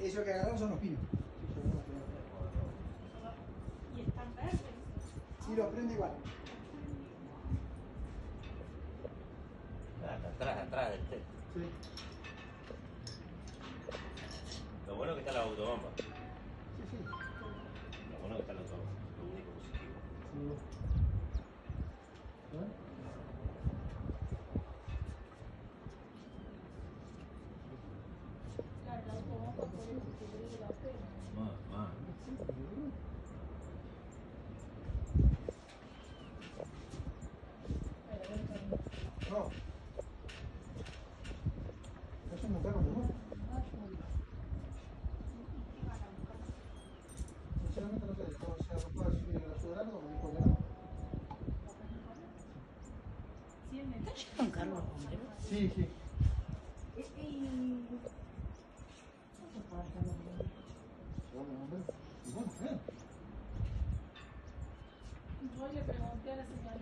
lo que agarraron son los pinos. Y están verdes. Sí, lo prende igual. Atrás, atrás del techo. Sí. Lo bueno que está la autobomba. Sí, sí. Lo bueno que está la autobomba. Lo único positivo. Sí. ¿Eh? Sí. Sí, sí. Y Bueno, hombre. Yo le pregunté.